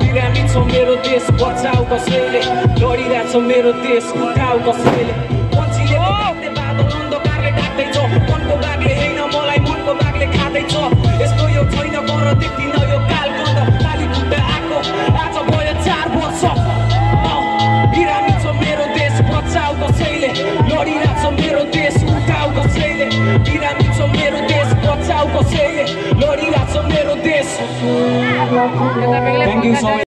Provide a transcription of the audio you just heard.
बिरामी छ मेरो देश बचाऊ कसैले लडिरहेछ मेरो देश उठाऊ कसैले बचाउ कसैले लडिरहेछ मेरो देश थ्याङ्क यू सो